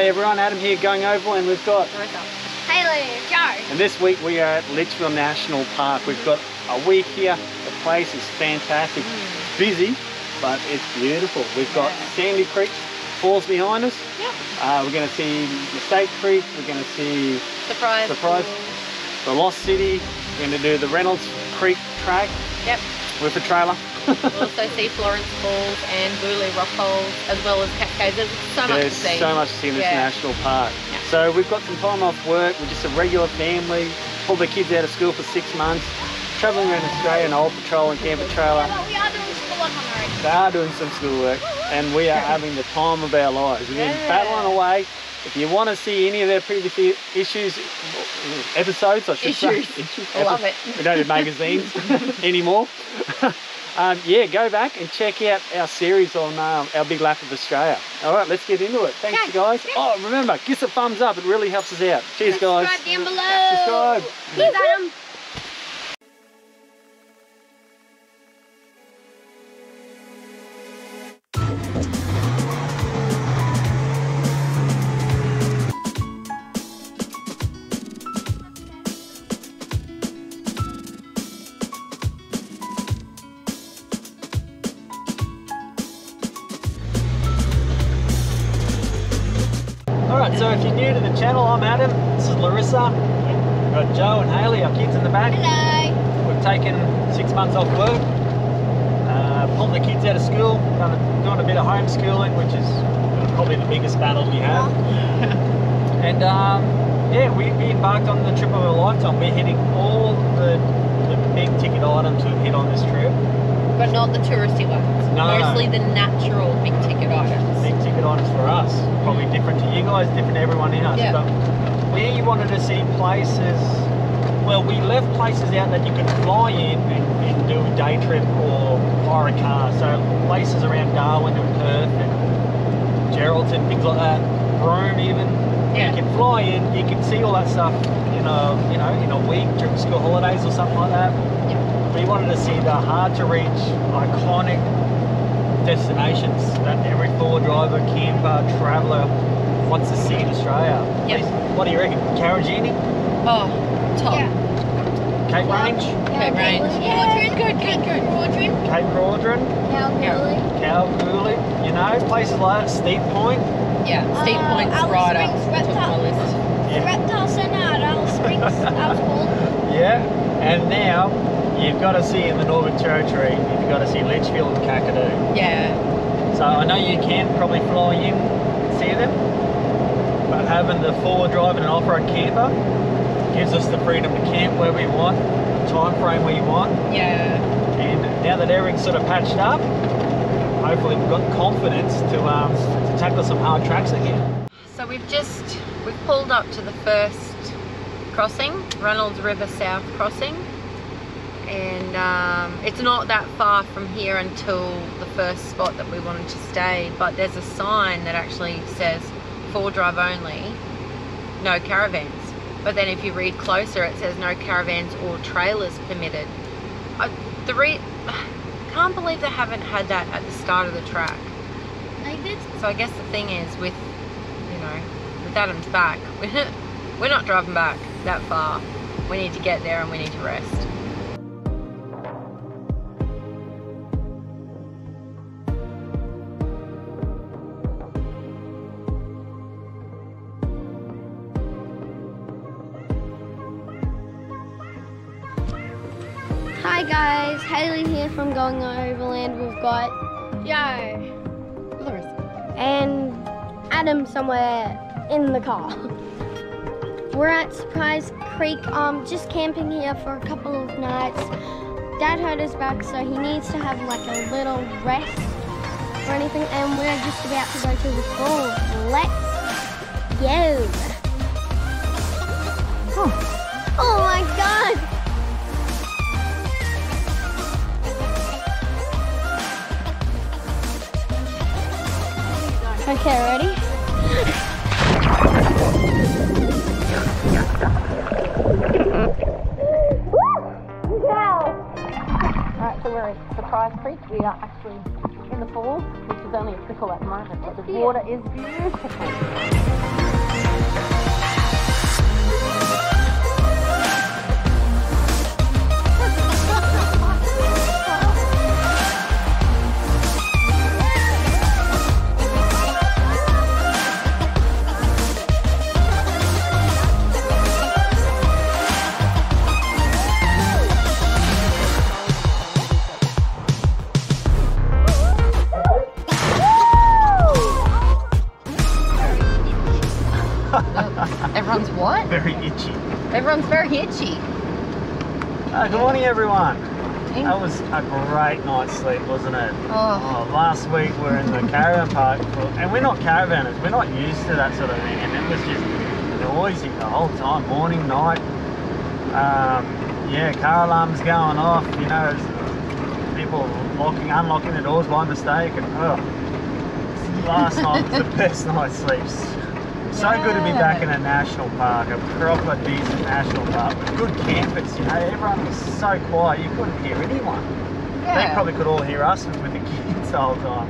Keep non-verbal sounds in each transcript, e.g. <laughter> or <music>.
G'day everyone, Adam here going over and we've got Haley, Joe. and this week we are at Litchfield National Park. We've got a week here. The place is fantastic. It's busy, but it's beautiful. We've got Yeah. Sandy Creek falls behind us. Yep. Uh, we're going to see Mistake Creek. We're going to see Surprise. Surprise. the Lost City. We're going to do the Reynolds Creek track Yep. with a trailer. We'll <laughs> also see Florence Falls and Buley Rock Holes as well as Cascades. There's so much There's to see. so much to see in this Yeah. national park. Yeah. So we've got some time off work. We're just a regular family. Pulled the kids out of school for six months. Travelling around Australia in an old patrol and camper trailer. Yeah, we are doing school work on. They are doing some schoolwork and we are having the time of our lives. We've been battling away. If you want to see any of their previous issues, episodes, I should Issues. say. Issues. <laughs> I love it. We don't do magazines <laughs> anymore. Um, yeah, go back and check out our series on um, our big lap of Australia. All right, let's get into it. Thanks, Okay. guys. Oh, remember, give us a thumbs up. It really helps us out. Cheers, guys. Subscribe down below. Subscribe. The channel, I'm Adam. This is Larissa. We've got Joe and Haley, our kids in the back. Hello. We've taken six months off work, uh, pulled the kids out of school, done a, doing a bit of homeschooling, which is probably the biggest battle we have. and um, yeah, we, we embarked on the trip of a lifetime. We're hitting all the, the big ticket items we've hit on this trip. But not the touristy ones. No. Mostly the natural big ticket items. Big items for us. Probably different to you guys, different to everyone else. Yeah. But we wanted to see places. Well, we left places out that you could fly in and, and do a day trip or hire a car. So places around Darwin and Perth and Geraldton, things like that. Rome even. Yeah. You can fly in, you can see all that stuff in a you know in a week during school holidays or something like that. Yeah. We wanted to see the hard to reach, iconic destinations that every four driver, camper, traveller wants to see in Australia. Yep. Please, What do you reckon? Karijini? Oh, top. Yeah. Cape Range? Cape range. Cauldron. Good, good, good. Cauldron. Cape Caudron? Kalgoorlie. Kalgoorlie? You know, places like that, Steep Point? Yeah, Steep Uh, Point's Alice right up Springs, top of my list. Yeah. Reptile Centre at Alice Springs. that was. <laughs> Yeah. And now, you've got to see in the Northern Territory, you've got to see Litchfield and Kakadu. Yeah. So I know you can probably fly in and see them, but having the four-wheel drive and an off-road camper gives us the freedom to camp where we want, the time frame where we want, Yeah. and now that everything's sort of patched up, hopefully we've got confidence to um, to tackle some hard tracks again. So we've just we've pulled up to the first crossing, Reynolds River South crossing, and um, it's not that far from here until the first spot that we wanted to stay. But there's a sign that actually says four drive only, no caravans. But then if you read closer, it says no caravans or trailers permitted. I, the re- <sighs> can't believe they haven't had that at the start of the track. So I guess the thing is with, you know, with Adam's back, <laughs> we're not driving back that far. We need to get there and we need to rest. Guys, Haley here from Going Overland. We've got Joe Larissa. and Adam somewhere in the car. We're at Surprise Creek, um, just camping here for a couple of nights. Dad hurt his back, so he needs to have like a little rest or anything, and we're just about to go to the pool. Let's go. Oh, oh my god! Okay, ready? So we're at Surprise Creek. We are actually in the falls, which is only a trickle at the moment, but the water is beautiful. Everyone's very itchy. Uh, good morning, everyone. That was a great night's sleep, wasn't it? Oh, Oh, last week we we're in the caravan park, for, and we're not caravanners. We're not used to that sort of thing, and it was just noisy the whole time, morning, night. Um, yeah, car alarms going off. You know, people locking, unlocking the doors by mistake, and oh, last night was the best night's sleep. So good to be back in a national park, a proper decent national park with good campers. You know, everyone was so quiet, you couldn't hear anyone. Yeah. They probably could all hear us with the kids the whole time.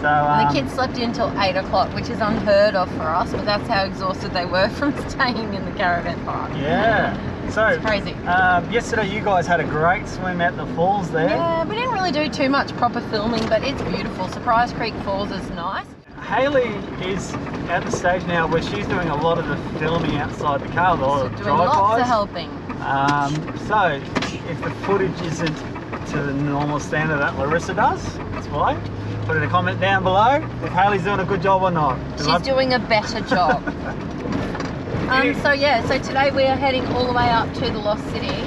So um, the kids slept in till 8 o'clock, which is unheard of for us, but that's how exhausted they were <laughs> from staying in the caravan park. yeah. So It's crazy. um, yesterday you guys had a great swim at the falls there. Yeah, we didn't really do too much proper filming, but it's beautiful. Surprise Creek Falls is nice. Haley is at the stage now where she's doing a lot of the filming outside the car, a lot So of doing lots of helping. Um, so if the footage isn't to the normal standard that Larissa does, that's why. Put in a comment down below if Haley's doing a good job or not. She's I've- doing a better job. <laughs> um, so yeah, so today we are heading all the way up to the Lost City.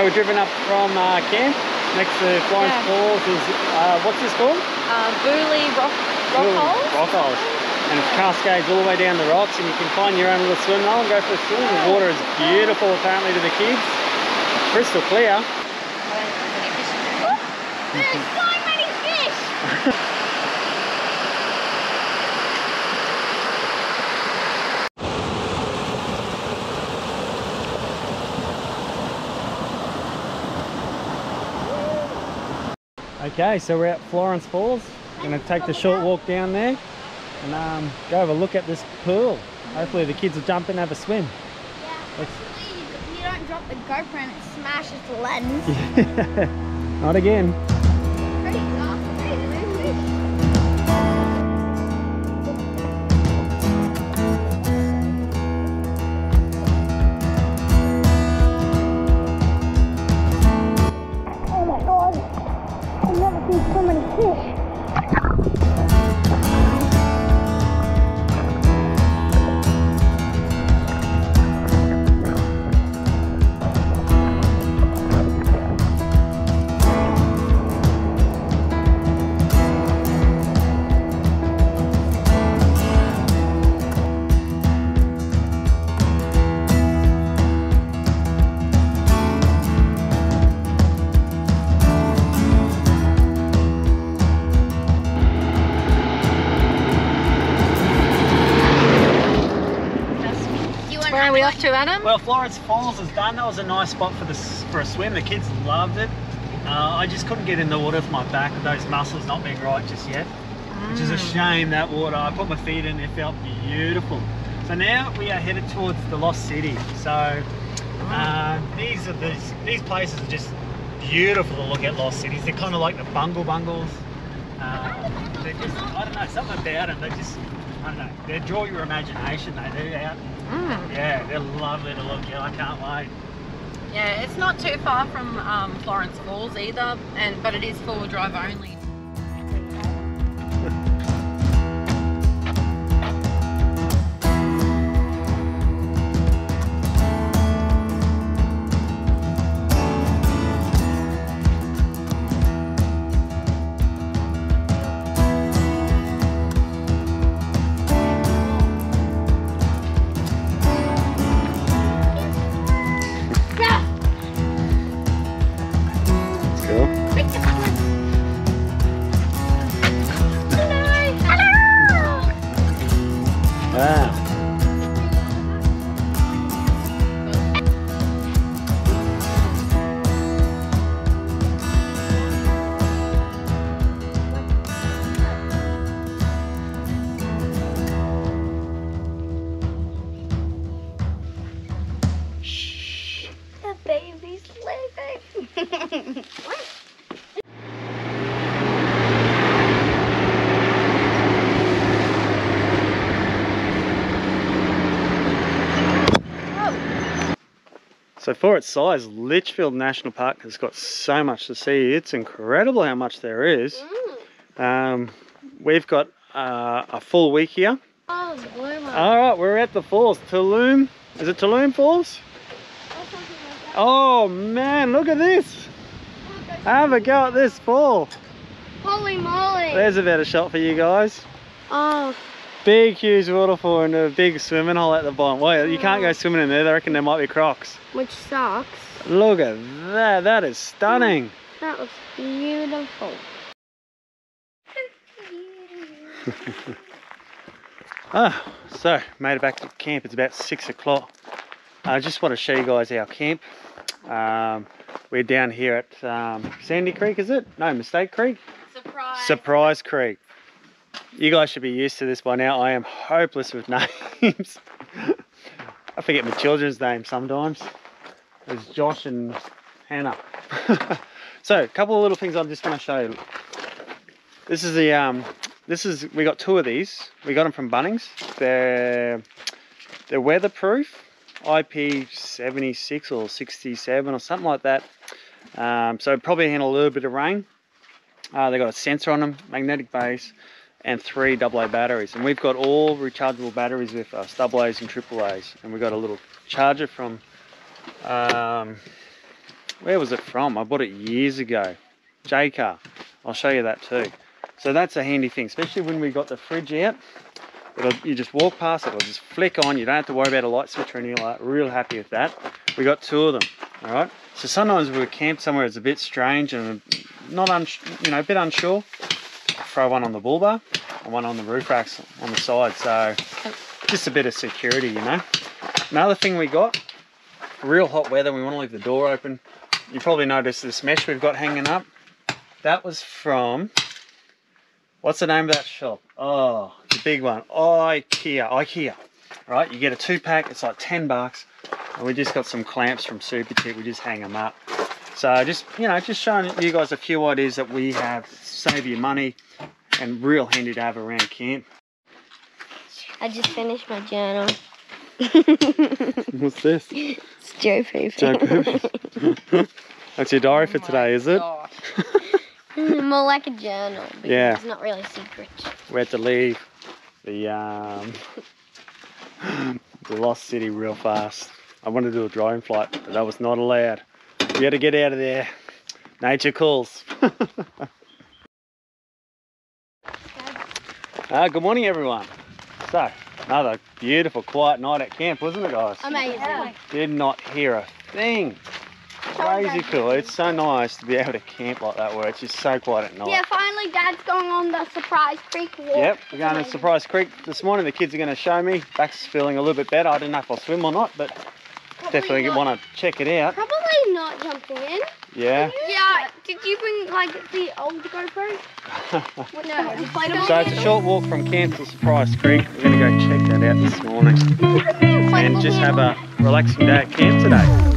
So we're driven up from uh, camp next to Florence Yeah. Falls. Is uh, what's this called? Uh, Buley Rock, rock Ooh, Hole. Rock holes. And it's cascades all the way down the rocks, and you can find your own little swim hole and go for a swim. The water is beautiful, apparently, to the kids. Crystal clear. There's so many fish! <laughs> Okay, so we're at Florence Falls. Going to take the short walk down there and um, go have a look at this pool. Hopefully the kids will jump in and have a swim. Yeah, Let's- please, you don't drop the GoPro and it smashes the lens. <laughs> Not again. We off to, Adam? Well, Florence Falls is done. That was a nice spot for the for a swim. The kids loved it. Uh, I just couldn't get in the water with my back with those muscles not being right just yet, which is a shame. That water. I put my feet in. It felt beautiful. So now we are headed towards the Lost City. So uh, these are these these places are just beautiful to look at. Lost cities. They're kind of like the bungle bungles. Uh, they're just I don't know something about them. They just I don't know. They draw your imagination. They they're out. Mm. Yeah, they're lovely to look at. I can't wait. Yeah, it's not too far from um, Florence Falls either, and but it is four-wheel drive only. So for its size, Litchfield National Park has got so much to see. It's incredible how much there is. Mm. Um, we've got uh, a full week here. Oh, the blue one. All right, we're at the falls. Tolmer. Is it Tolmer Falls? Like. Oh man, look at this. Have a go at this fall. Holy moly. There's a better shot for you guys. Oh, Big, huge waterfall and a big swimming hole at the bottom. Well, you can't go swimming in there. They reckon there might be crocs. Which sucks. Look at that. That is stunning. That was beautiful. <laughs> Ah, so made it back to camp. It's about six o'clock. I just want to show you guys our camp. Um, we're down here at um, Sandy Creek, is it? No, Mistake Creek. Surprise. Surprise Creek. You guys should be used to this by now. I am hopeless with <laughs> names. I forget my children's names sometimes. There's Josh and Hannah. <laughs> so, a couple of little things I just want to show you. This is the um, this is we got two of these. We got them from Bunnings. They're they're weatherproof, IP76 or 67 or something like that. Um, so probably handle a little bit of rain. Uh, they got a sensor on them, magnetic base, and three AA batteries. And we've got all rechargeable batteries with us, double A's and triple A's. And we've got a little charger from, um, where was it from? I bought it years ago. Jaycar. I'll show you that too. So that's a handy thing, especially when we got the fridge out. It'll, you just walk past it, it'll just flick on. You don't have to worry about a light switch or anything like that. Real happy with that. We got two of them, all right? So sometimes we're camped somewhere it's a bit strange and not, you know, a bit unsure. Throw one on the bull bar and one on the roof racks on the side. So just a bit of security, you know. Another thing we got, real hot weather, we want to leave the door open. You probably noticed this mesh we've got hanging up. That was from, what's the name of that shop? Oh, the big one, IKEA, IKEA. Right, you get a two pack, it's like 10 bucks. And we just got some clamps from Super Cheap, we just hang them up. So just, you know, just showing you guys a few ideas that we have, save you money, and real handy to have around camp. I just finished my journal. <laughs> <laughs> What's this? It's Joe Poopy. Joe Poopy. <laughs> That's your diary for Oh my today, is it? <laughs> More like a journal. Because Yeah. It's not really secret. We had to leave the um, the lost city real fast. I wanted to do a drone flight, but that was not allowed. We had to get out of there. Nature calls. uh, <laughs> good morning, everyone. So, another beautiful, quiet night at camp, wasn't it, guys? Amazing. Did not hear a thing. Crazy cool. It's so nice to be able to camp like that where it's just so quiet at night. Yeah, finally Dad's going on the Surprise Creek walk. Yep, we're going to Surprise Creek this morning. The kids are going to show me. Back's feeling a little bit better. I don't know if I'll swim or not, but Probably definitely not- want to check it out. Probably not jumping in. Yeah. Yeah, did you bring like the old GoPro? <laughs> Well, no, inflatable. so it's a short walk from camp to Surprise Creek. We're going to go check that out this morning <laughs> and just have a relaxing day at camp today.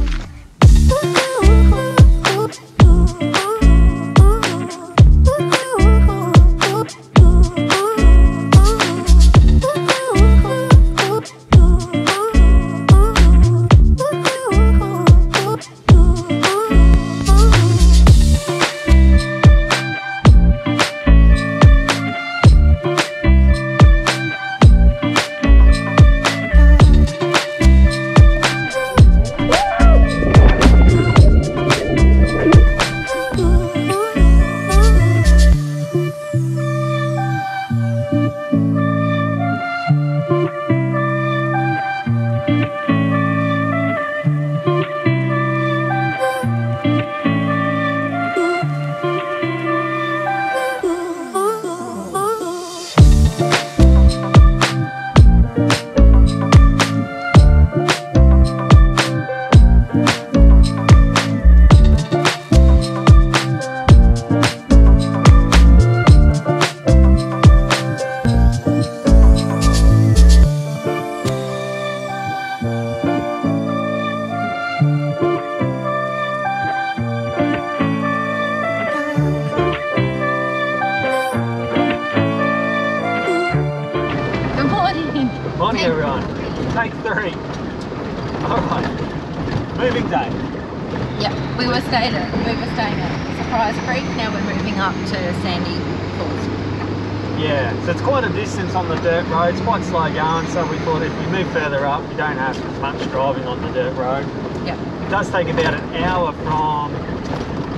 It's quite slow going, so we thought if you move further up, you don't have as much driving on the dirt road. Yeah. It does take about an hour from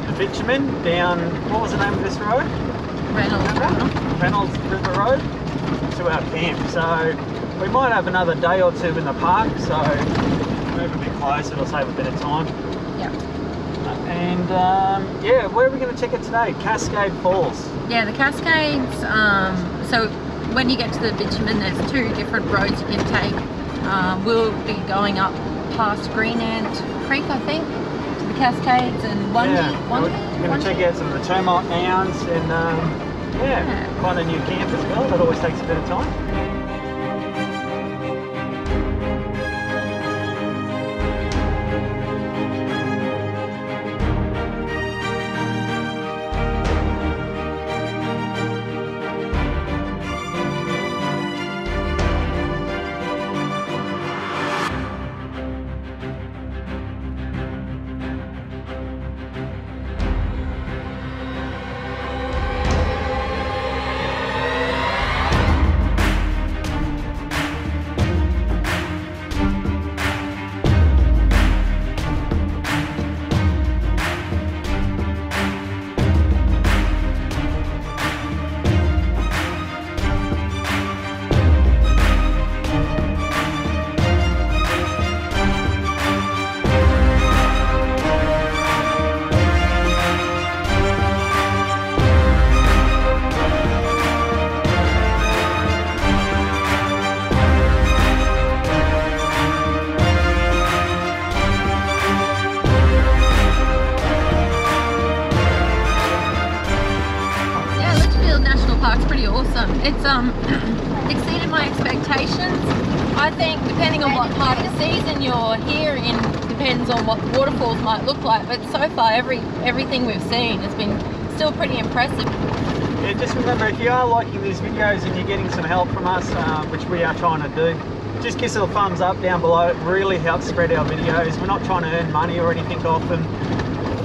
the bitumen down, what was the name of this road? Reynolds River. Reynolds River Road to our camp. So we might have another day or two in the park, so move a bit closer, it'll save a bit of time. Yeah. And um, yeah, where are we going to check it today? Cascade Falls. Yeah, the Cascades. Um, so when you get to the bitumen, there's two different roads you can take. Um, we'll be going up past Green Ant Creek, I think, to the Cascades and one. yeah, one, we're going to check out some of the termite mounds and um, yeah, Yeah. find a new camp as well. That always takes a bit of time. Waterfalls might look like. But so far, every everything we've seen has been still pretty impressive. Yeah, just remember if you are liking these videos and you're getting some help from us, uh, which we are trying to do, just give us a thumbs up down below. It really helps spread our videos. We're not trying to earn money or anything off them,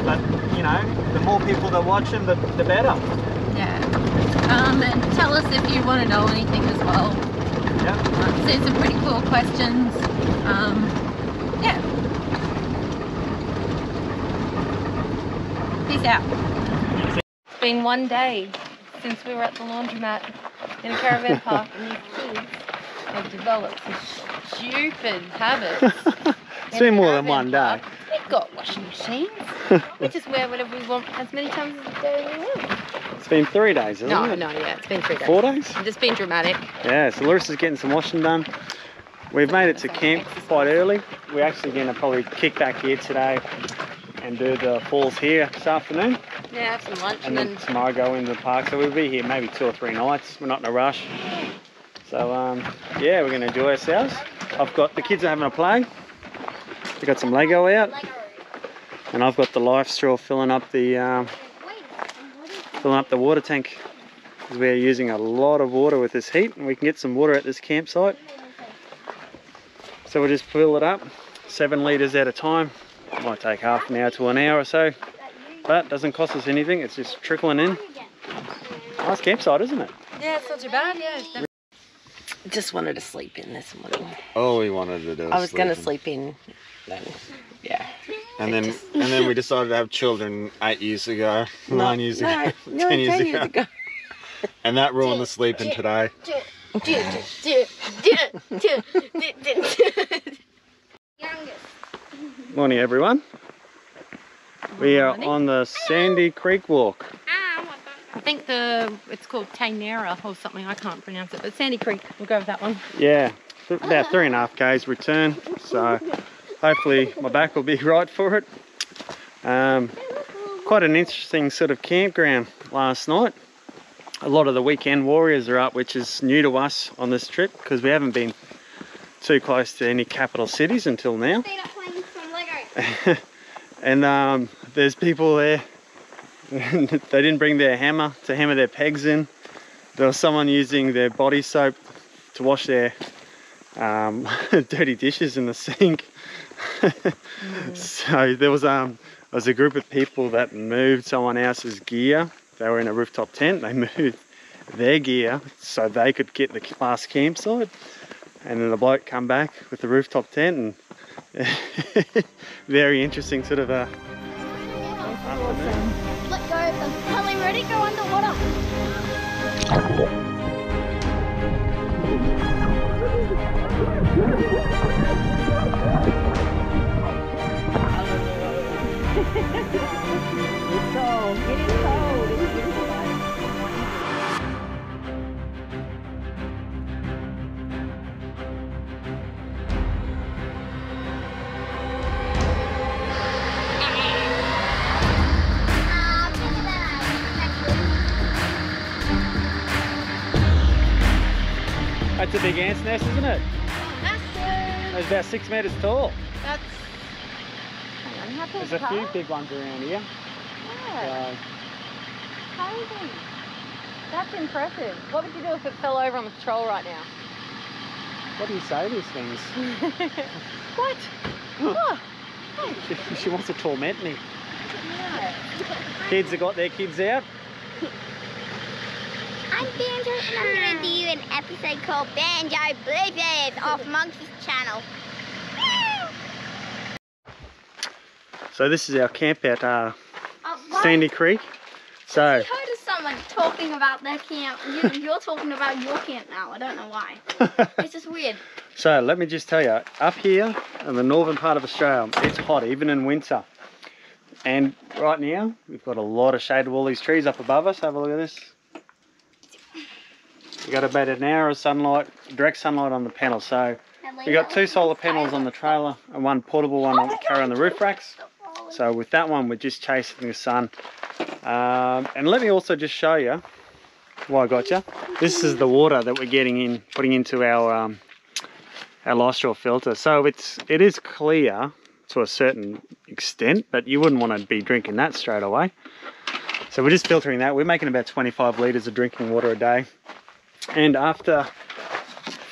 but you know, the more people that watch them, the, the better. Yeah. Um, and tell us if you want to know anything as well. Yeah. Uh, send some pretty cool questions. Um, yeah. Peace out. It's been one day since we were at the laundromat in a caravan <laughs> park and these kids have developed some stupid habits. <laughs> It's been more than one day. We've got washing machines. <laughs> we just wear whatever we want as many times as a day we want. It's been three days, hasn't No, it? no, no, yeah, it's been three days. Four days? I've just been dramatic. Yeah, so Larissa's getting some washing done. We've made it to camp quite early. We're actually going to probably kick back here today and do the falls here this afternoon. Yeah, have some lunch And and, then then tomorrow go into the park. So we'll be here maybe two or three nights. We're not in a rush. So um, yeah, we're going to enjoy ourselves. I've got the kids are having a play. We've got some Lego out, and I've got the LifeStraw filling up the um, filling up the water tank because we're using a lot of water with this heat, and we can get some water at this campsite. So we'll just fill it up, seven litres at a time. Might take half an hour to an hour or so, but doesn't cost us anything. It's just trickling in. Nice campsite, isn't it? yeah, it's not too bad. Yeah, just wanted to sleep in this morning. Oh, we wanted to do. I was gonna sleep in, then yeah. and then and then we decided to have children eight years ago, <laughs> nine years no, ago, <laughs> no, ten years, ago. <laughs> and that ruined the sleeping today. Morning, everyone. We are Morning. on the Sandy Creek Walk. I think the it's called Tjaynera or something. I can't pronounce it, but Sandy Creek. We'll go with that one. Yeah, th- about three and a half k's return. So hopefully my back will be <laughs> right for it. Um, quite an interesting sort of campground last night. A lot of the weekend warriors are up, which is new to us on this trip because we haven't been too close to any capital cities until now. Stayed up playing some Lego. <laughs> and um, there's people there. <laughs> they didn't bring their hammer to hammer their pegs in. There was someone using their body soap to wash their um, <laughs> dirty dishes in the sink. so there was um was a group of people that moved someone else's gear. They were in a rooftop tent. They moved their gear so they could get the last campsite. And then the bloke come back with the rooftop tent and <laughs> very interesting sort of a afternoon. Let go of them. Holly, ready? Go underwater. <laughs> That's a big ant's nest, isn't it? Massive. It's about six metres tall. That's. On, There's a few big ones around here. Yeah, So, crazy. That's impressive. What would you do if it fell over on the patrol right now? what do you say to these things? <laughs> what? Oh, She, she wants to torment me. no. Kids have got their kids out. <laughs> I'm Banjo and I'm gonna do you an episode called Banjo Blizzard off Monkey's channel. So this is our camp at uh, Uh, Sandy Creek. So I heard of someone talking about their camp. You, you're talking about your camp now. I don't know why. <laughs> It's just weird. So let me just tell you, up here in the northern part of Australia, it's hot even in winter. And right now, we've got a lot of shade of all these trees up above us. Have a look at this. You got about an hour of sunlight, direct sunlight on the panel. So we got two solar panels on the trailer and one portable one on the carry on the roof racks. So with that one, we're just chasing the sun. Um, and let me also just show you why I got you. This is the water that we're getting in, putting into our um, our LifeStraw filter. So it's it is clear to a certain extent, but you wouldn't want to be drinking that straight away. So we're just filtering that. We're making about 25 litres of drinking water a day. And after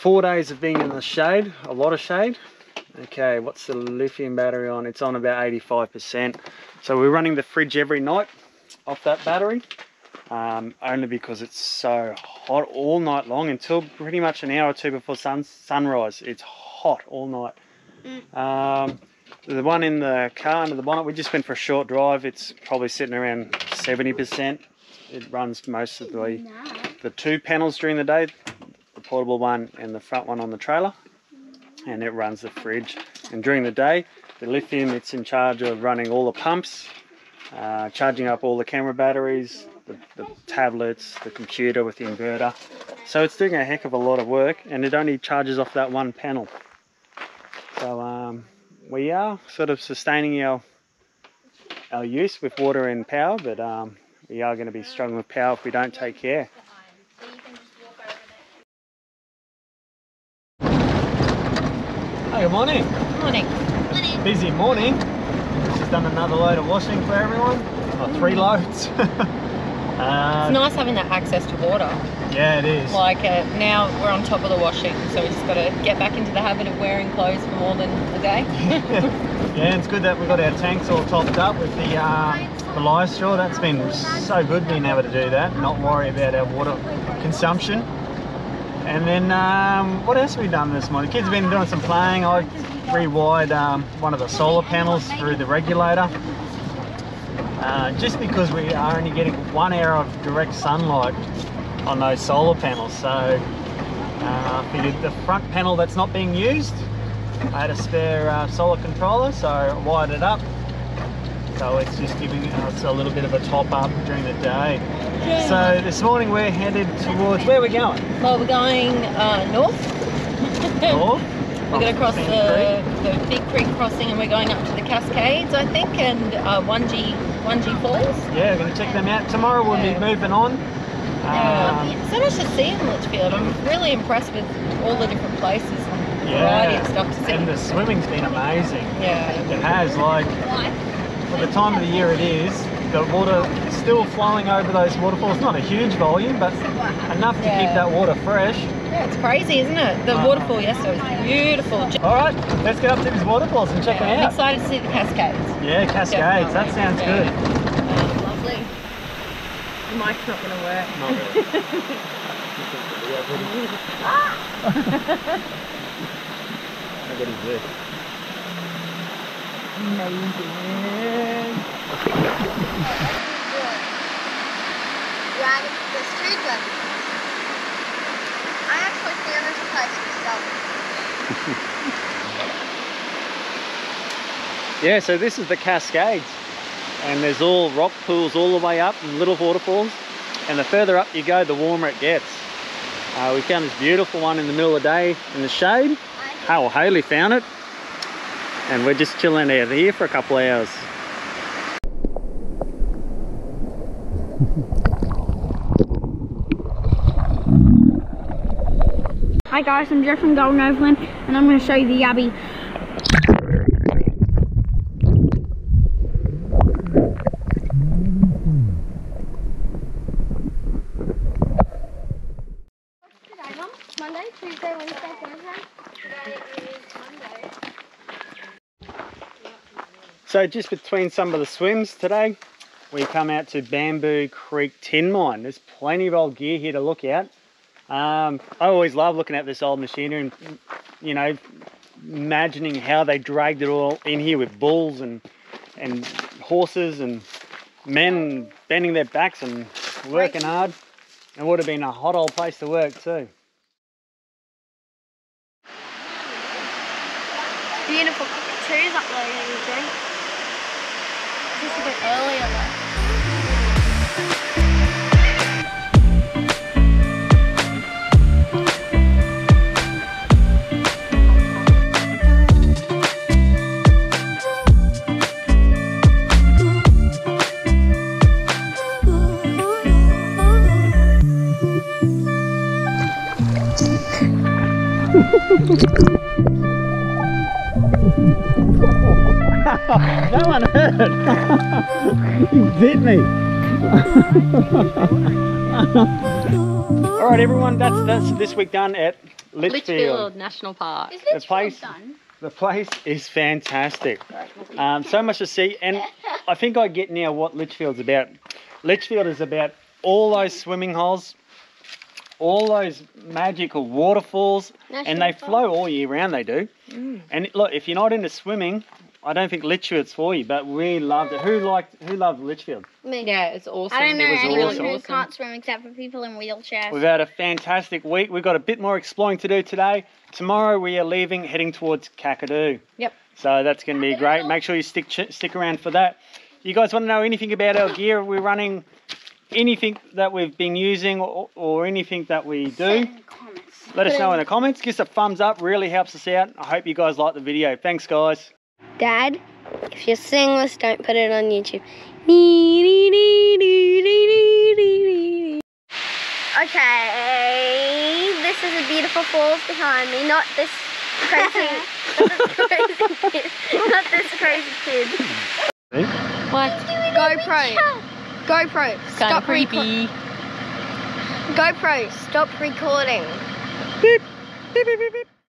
four days of being in the shade, a lot of shade, okay, what's the lithium battery on? It's on about 85%. So we're running the fridge every night off that battery. Um, only because it's so hot all night long until pretty much an hour or two before sun, sunrise. It's hot all night. Um, the one in the car under the bonnet, we just went for a short drive. It's probably sitting around 70%. It runs most of the, the two panels during the day, the portable one and the front one on the trailer. And it runs the fridge. And during the day, the lithium, it's in charge of running all the pumps, uh, charging up all the camera batteries, the, the tablets, the computer with the inverter. So it's doing a heck of a lot of work and it only charges off that one panel. So um, we are sort of sustaining our our use with water and power, but um, we are going to be struggling with power if we don't take care. Hey, good morning. Morning. Busy morning. She's done another load of washing for everyone. Or three loads. <laughs> uh, It's nice having that access to water. yeah, it is. Like uh, now we're on top of the washing, so we just got to get back into the habit of wearing clothes for more than a day. <laughs> yeah, it's good that we've got our tanks all topped up with the uh, the LifeStraw. That's been so good being able to do that, not worry about our water consumption. And then um, what else have we done this morning? The Kids have been doing some playing. I rewired um, one of the solar panels through the regulator. Uh, just because we are only getting one hour of direct sunlight on those solar panels. So uh, figured the front panel that's not being used, I had a spare uh, solar controller, so I wired it up. So it's just giving us a little bit of a top up during the day. So this morning we're headed towards, where are we going? Well, we're going uh, north. <laughs> North? We're going to cross the, the Big Creek crossing and we're going up to the Cascades, I think, and uh, Wangi, Wangi Falls. Yeah, we're going to check them out. Tomorrow we'll Yeah. be moving on. Yeah. Um, so much to see in Litchfield. I'm really impressed with all the different places and variety yeah, of stuff to see. and the swimming's been amazing. yeah. It has, like, for the time of the year it is, The water still flowing over those waterfalls. Not a huge volume, but enough to keep that water fresh. Yeah, it's crazy, isn't it? The Uh-huh. waterfall yesterday was beautiful. All right, let's get up to these waterfalls and check I'm them out. excited to see the cascades. Yeah, Cascades. That sounds Yeah. good. Um, lovely. The mic's not going to work. Not really. <laughs> <laughs> What is this? Dragon, the street. I this place myself. <laughs> Yeah, so this is the Cascades. And there's all rock pools all the way up and little waterfalls. And the further up you go, the warmer it gets. Uh, we found this beautiful one in the middle of the day in the shade. Hal Haley found it. And we're just chilling out here for a couple of hours. Hi guys, I'm Jeff from Going Overland and I'm going to show you the Yabby. Monday, Tuesday, Wednesday, Thursday? Today is Monday. So just between some of the swims today, we come out to Bamboo Creek Tin Mine. There's plenty of old gear here to look at. Um, I always love looking at this old machinery and, you know, imagining how they dragged it all in here with bulls and, and horses and men bending their backs and working hard. It would have been a hot old place to work too. Beautiful cockatoos up there, you drink. Just a bit earlier though. Heard. you me. All right, everyone. That's that's this week done at Litchfield. Litchfield National Park. Is The place, the place is fantastic. Um, so much to see, and I think I get now what Litchfield's about. Litchfield is about all those swimming holes, all those magical waterfalls, and they flow all year round. They do. And look, if you're not into swimming, I don't think Litchfield's for you. But we loved it. Who liked? Who loved Litchfield? Me. Yeah, it's awesome. I don't know It was anyone awesome. who can't swim except for people in wheelchairs. We've had a fantastic week. We've got a bit more exploring to do today. Tomorrow we are leaving, heading towards Kakadu. Yep. So that's going to be great. Make sure you stick stick around for that. You guys want to know anything about our gear? We're running anything that we've been using or, or anything that we do. Let us know in the comments. Give us a thumbs up. Really helps us out. I hope you guys like the video. Thanks, guys. Dad, if you're seeing this, don't put it on YouTube. <laughs> Okay, this is a beautiful falls behind me. Not this crazy, <laughs> not this crazy kid. Not this crazy kid. What? GoPro. GoPro. Stop of reco- creepy. GoPro. Stop recording. Beep, beep, beep, beep, beep.